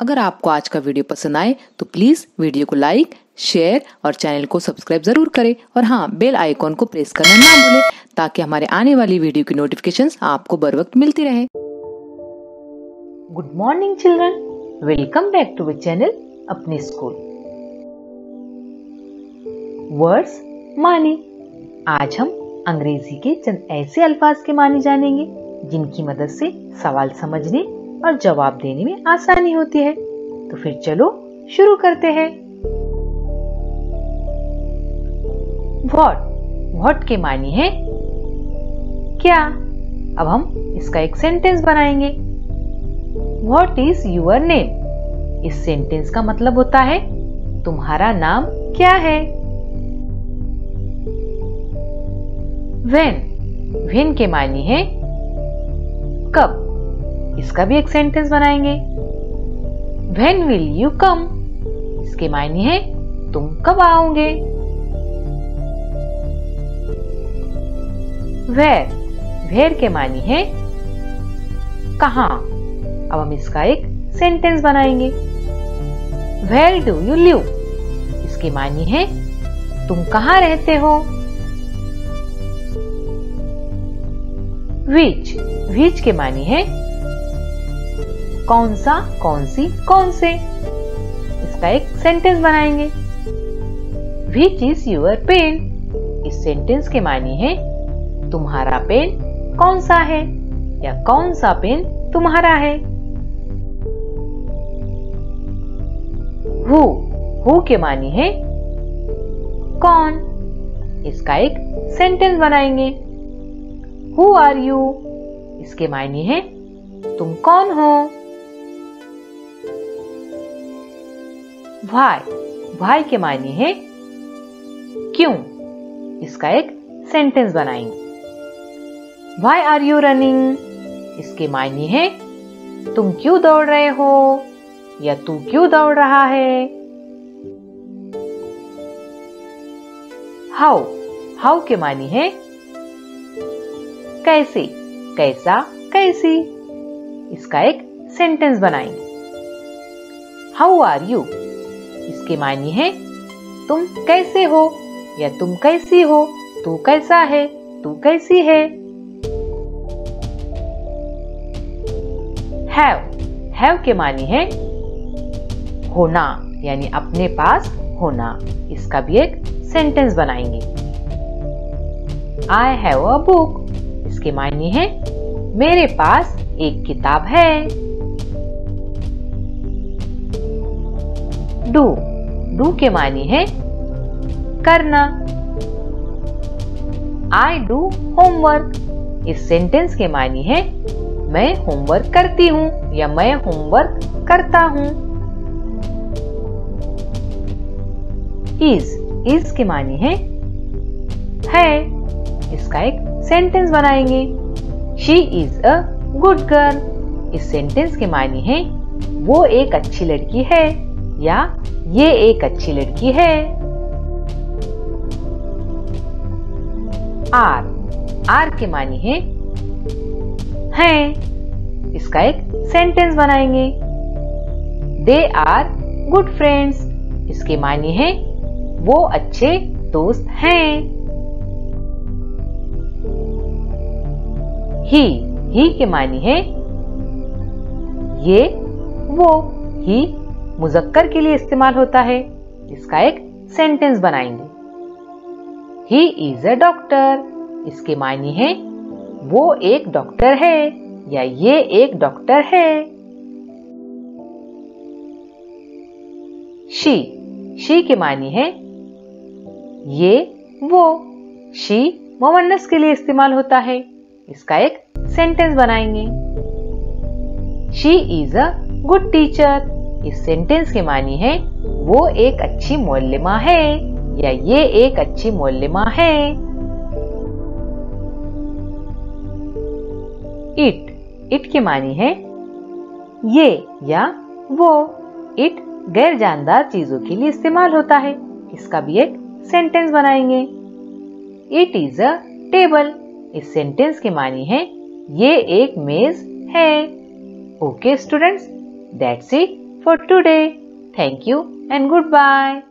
अगर आपको आज का वीडियो पसंद आए तो प्लीज़ वीडियो को लाइक, शेयर और चैनल को सब्सक्राइब ज़रूर करें। और हाँ बेल आइकॉन को प्रेस करना ना भूलें, ताकि हमारे आने वाली वीडियो की नोटिफिकेशंस आपको बर वक्त मिलती रहे। Good morning children welcome back to channel अपने स्कूल वर्ड्स मानी आज हम अंग्रेज़ी के चंद ऐसे अल्फाज के माने जानेंगे, जिनकी मदद से सवाल समझने और जवाब देने में आसानी होती है। तो फिर चलो शुरू करते हैं। वॉट? वॉट के मानी है? क्या? अब हम इसका एक सेंटेंस बनाएँगे। What is your name? इस सेंटेंस का मतलब होता है, तुम्हारा नाम क्या है? वेन वेन के मानी है? कब? इसका भी एक सेंटेंस बनाएँगे। वेन विल यू कम इसके मायने है, तुम कब आओगे? वेर वेर के मानी है, कहा? अब हम इसका एक सेंटेंस बनाएँगे। वेर डू यू लिव इसके मानी है, तुम कहाँ रहते हो? विच विच के मानी है कौन सा, कौन सी, कौन से? इसका एक सेंटेंस बनाएँगे। विच इज़ यूर पेन इस सेंटेंस के मानी है, तुम्हारा पेन कौन सा है? या कौन सा पेन तुम्हारा है? हु हु के मानी है? कौन? इसका एक सेंटेंस बनाएँगे। हु आर यू इसके मायने है, तुम कौन हो? वाई वाई के मायने है। क्यों? इसका एक सेंटेंस बनाएँगे। वाई आर यू रनिंग इसके मायने है, तुम क्यों दौड़ रहे हो? या तू क्यों दौड़ रहा है? हाउ हाउ के मानी है। कैसे? कैसा? कैसी? इसका एक सेंटेंस बनाएँगे। हाउ आर यू इसके मायने है। तुम कैसे हो? या तुम कैसी हो? तू कैसा है? तू कैसी है? हैव। हैव के मानी है। होना, यानी अपने पास होना। इसका भी एक सेंटेंस बनाएँगे। आई हैव अ बुक इसके मायने है। मेरे पास एक किताब है। डू डू के मानी है। करना। आई डू होमवर्क इस सेंटेंस के मानी है, मैं होमवर्क करती हूँ या मैं होमवर्क करता हूँ। इज़ इज़ के मानी है है। इसका एक सेंटेंस बनाएँगे। She is a good girl इस सेंटेंस के मानी है, वो एक अच्छी लड़की है। या ये एक अच्छी लड़की है। आर। आर के मानी है। हैं। इसका एक सेंटेंस बनाएँगे। दे आर गुड फ्रेंड्स इसके मानी है, वो अच्छे दोस्त हैं। ही ही के मानी है। ये, वो ही मुजक्कर के लिए इस्तेमाल होता है इसका एक सेंटेंस बनाएँगे। ही इज़ अ डॉक्टर इसके मायने है, वो एक डॉक्टर है, या ये एक डॉक्टर है। शी शी के मानी है, ये, वो। शी मोमन्नस के लिए इस्तेमाल होता है, इसका एक सेंटेंस बनाएँगे। She is a good teacher इस सेंटेंस के मानी है, वो एक अच्छी मौल्यमा है, या ये एक अच्छी मौल्यमा है? इट इट के मानी है, ये या वो। इट गैर जानदार चीज़ों के लिए इस्तेमाल होता है, इसका भी एक सेंटेंस बनाएँगे। इट इज़ अ टेबल इस सेंटेंस के मानी है, ये एक मेज है। Okay students that's it for today. Thank you and goodbye.